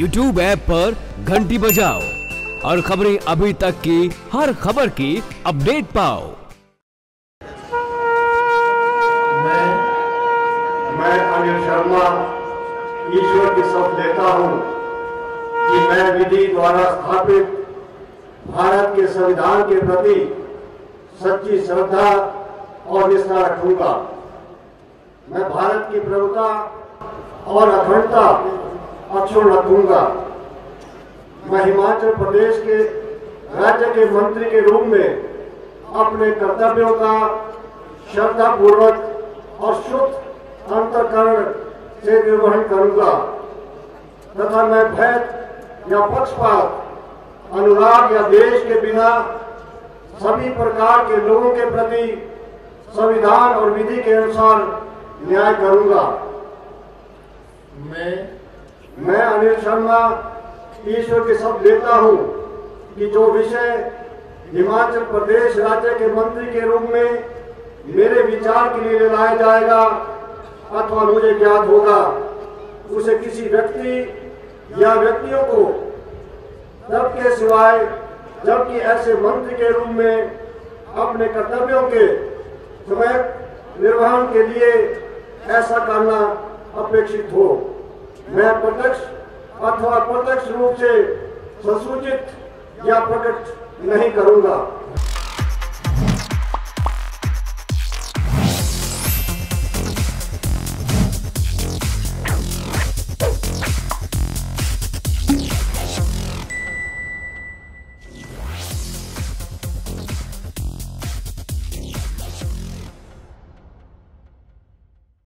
YouTube app पर घंटी बजाओ और खबरें अभी तक की हर खबर की अपडेट पाओ। मैं मैं अनिल शर्मा, ईश्वर की शपथ लेता हूँ कि मैं विधि द्वारा स्थापित भारत के संविधान के प्रति सच्ची श्रद्धा और निष्ठा रखूँगा। मैं भारत की प्रभुता और अखंडता अक्षुण रखूँगा मैं हिमाचल प्रदेश के राज्य के मंत्री के रूप में अपने कर्तव्यों का श्रद्धा पूर्वक और शुद्ध अंतकरण से निर्वहन करूँगा। तथा मैं भय या पक्षपात, अनुराग या देश के बिना सभी प्रकार के लोगों के प्रति संविधान और विधि के अनुसार न्याय करूँगा। मैं मैं अनिल शर्मा, ईश्वर के शब्द लेता हूँ कि जो विषय हिमाचल प्रदेश राज्य के मंत्री के रूप में मेरे विचार के लिए लाया जाएगा अथवा मुझे ज्ञात होगा, उसे किसी व्यक्ति या व्यक्तियों को तब के सिवाय जबकि ऐसे मंत्री के रूप में अपने कर्तव्यों के समय निर्वहन के लिए ऐसा करना अपेक्षित हो। मैं प्रत्यक्ष अथवा प्रत्यक्ष रूप से संसूचित या प्रकट नहीं करूँगा।